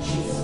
She's